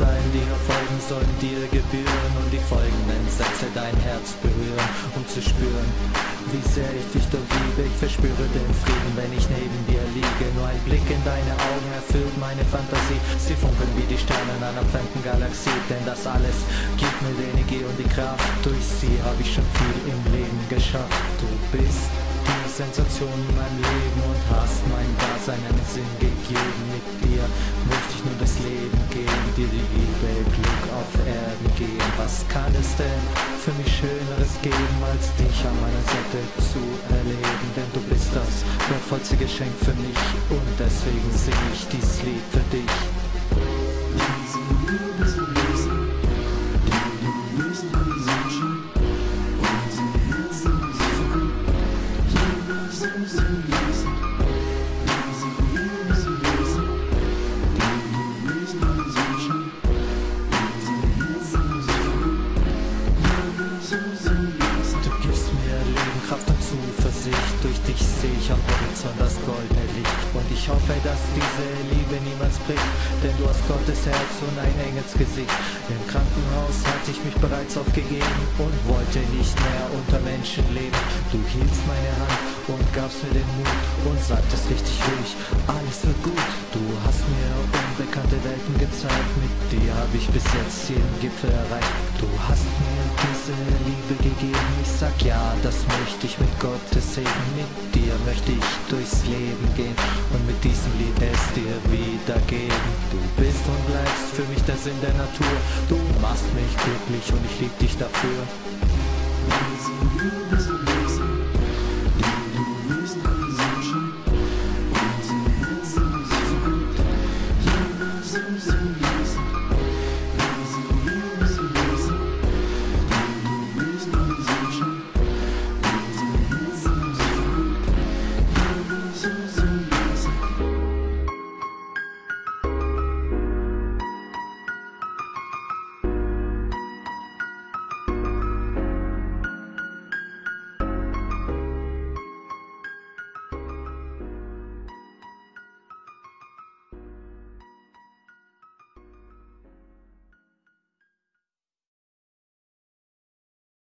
Zeilen, die noch folgen, sollen dir gebühren und die folgenden Sätze dein Herz berühren, um zu spüren, wie sehr ich dich doch liebe. Ich verspüre den Frieden, wenn ich neben dir liege. Nur ein Blick in deine Augen erfüllt meine Fantasie. Sie funkeln wie die Sterne in einer fremden Galaxie, denn das alles gibt mir die Energie und die Kraft. Durch sie habe ich schon viel im Leben geschafft. Du bist die Sensation in meinem Leben und hast mein Dasein einen Sinn gegeben. Mit dir möchte ich dir die Liebe, Glück auf Erden geben. Was kann es denn für mich Schöneres geben, als dich an meiner Seite zu erleben? Denn du bist das wertvollste Geschenk für mich und deswegen singe ich dieses Lied für dich. Kraft und Zuversicht. Durch dich sehe ich am Horizont das goldene Licht. Und ich hoffe, dass diese Liebe niemals bricht. Denn du hast Gottes Herz und ein Engelsgesicht. Im Krankenhaus hatte ich mich bereits aufgegeben und wollte nicht mehr unter Menschen leben. Du hieltst meine Hand und gabst mir den Mut und sagtest richtig ruhig, alles wird gut. Du hast mir unbekannte Welten gezeigt. Mit dir habe ich bis jetzt jeden Gipfel erreicht. Du hast mir diese Liebe gegeben. Ich sag ja, das möchte ich mit Gottes Segen. Mit dir möchte ich durchs Leben gehen und mit diesem Lied es dir wiedergeben. Du bist und bleibst für mich der Sinn der Natur. Du machst mich glücklich und ich lieb dich dafür. Thanks.